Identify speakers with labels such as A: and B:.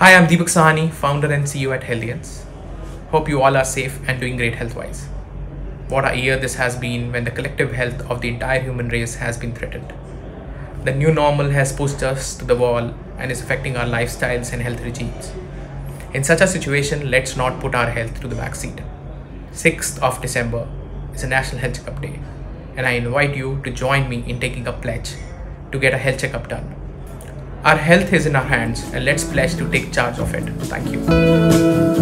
A: Hi, I'm Deepak Sahni, founder and CEO at Healthians. Hope you all are safe and doing great health wise. What a year this has been when the collective health of the entire human race has been threatened. The new normal has pushed us to the wall and is affecting our lifestyles and health regimes. In such a situation, let's not put our health to the backseat. 6th of December is a National Health Checkup Day, and I invite you to join me in taking a pledge to get a health checkup done. Our health is in our hands, and let's pledge to take charge of it. Thank you.